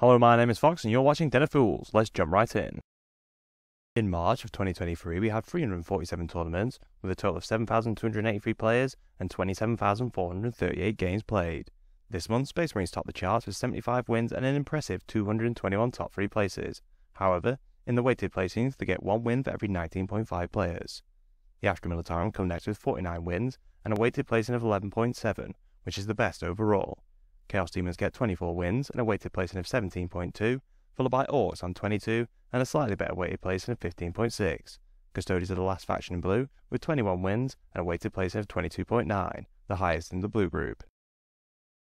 Hello, my name is Fox, and you're watching Den of Fools. Let's jump right in. In March of 2023, we had 347 tournaments with a total of 7,283 players and 27,438 games played. This month, Space Marines topped the charts with 75 wins and an impressive 221 top 3 places. However, in the weighted placings, they get one win for every 19.5 players. The Astra Militarum come next with 49 wins and a weighted placing of 11.7, which is the best overall. Chaos Daemons get 24 wins and a weighted placing of 17.2, followed by Orks on 22 and a slightly better weighted placing of 15.6. Custodians are the last faction in blue with 21 wins and a weighted placing of 22.9, the highest in the blue group.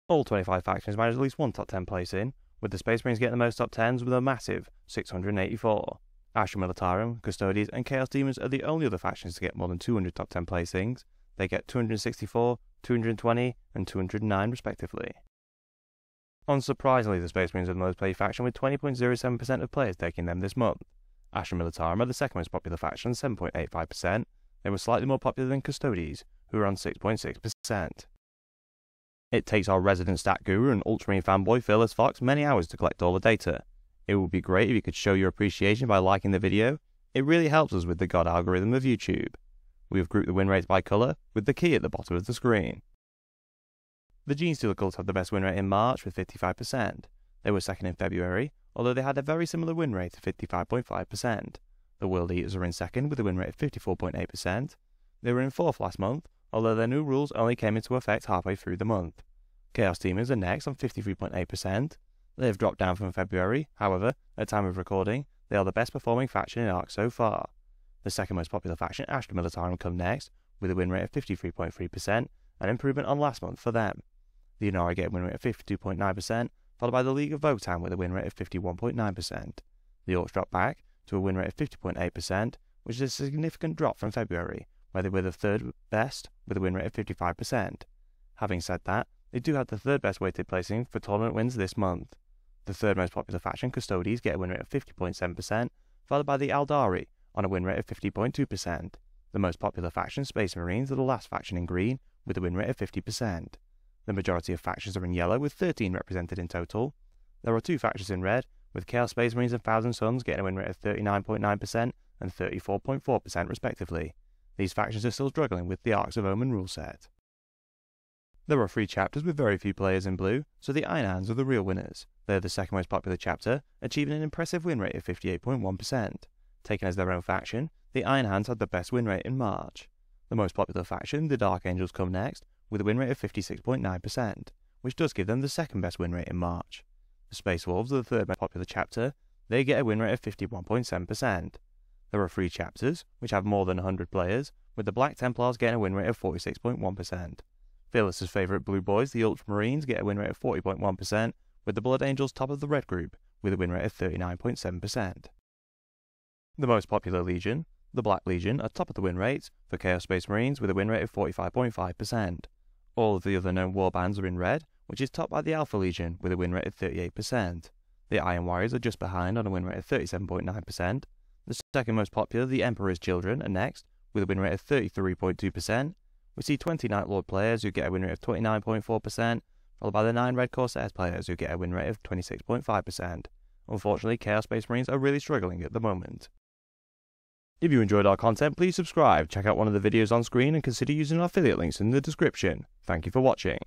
All 25 factions manage at least one top 10 placing, with the Space Marines getting the most top 10s with a massive 684. Astra Militarum, Custodians, and Chaos Daemons are the only other factions to get more than 200 top 10 placings. They get 264, 220, and 209 respectively. Unsurprisingly, the Space Marines are the most played faction with 20.07% of players taking them this month. Astra Militarum are the second most popular faction, 7.85%. They were slightly more popular than Custodes, who are on 6.6%. It takes our resident stat guru and Ultramarine fanboy Fearless Fox many hours to collect all the data. It would be great if you could show your appreciation by liking the video. It really helps us with the God algorithm of YouTube. We have grouped the win rates by colour, with the key at the bottom of the screen. The Genestealer Cult had the best win rate in March with 55%. They were second in February, although they had a very similar win rate of 55.5%. The World Eaters are in second with a win rate of 54.8%. They were in fourth last month, although their new rules only came into effect halfway through the month. Chaos Daemons are next on 53.8%. They have dropped down from February, however, at time of recording, they are the best performing faction in ARC so far. The second most popular faction, Astra Militarum, come next, with a win rate of 53.3%, an improvement on last month for them. The Ynnari get a win rate of 52.9%, followed by the League of Votann with a win rate of 51.9%. The Orks drop back to a win rate of 50.8%, which is a significant drop from February, where they were the third best with a win rate of 55%. Having said that, they do have the third best weighted placing for tournament wins this month. The third most popular faction, Custodes, get a win rate of 50.7%, followed by the Aeldari on a win rate of 50.2%. The most popular faction, Space Marines, are the last faction in green, with a win rate of 50%. The majority of factions are in yellow, with 13 represented in total. There are two factions in red, with Chaos Space Marines and Thousand Sons getting a win rate of 39.9% and 34.4% respectively. These factions are still struggling with the Arks of Omen rule set. There are three chapters with very few players in blue, so the Iron Hands are the real winners. They are the second most popular chapter, achieving an impressive win rate of 58.1%. Taken as their own faction, the Iron Hands had the best win rate in March. The most popular faction, the Dark Angels, come next, with a win rate of 56.9%, which does give them the second best win rate in March. The Space Wolves are the third most popular chapter, they get a win rate of 51.7%. There are three chapters, which have more than 100 players, with the Black Templars getting a win rate of 46.1%. Fearless's favourite Blue Boys, the Ultramarines, get a win rate of 40.1%, with the Blood Angels top of the red group, with a win rate of 39.7%. The most popular Legion, the Black Legion, are top of the win rates for Chaos Space Marines with a win rate of 45.5%. All of the other known warbands are in red, which is topped by the Alpha Legion with a win rate of 38%. The Iron Warriors are just behind on a win rate of 37.9%. The second most popular, the Emperor's Children, are next with a win rate of 33.2%. We see 20 Night Lord players who get a win rate of 29.4%, followed by the 9 Red Corsairs players who get a win rate of 26.5%. Unfortunately, Chaos Space Marines are really struggling at the moment. If you enjoyed our content, please subscribe, check out one of the videos on screen, and consider using our affiliate links in the description. Thank you for watching.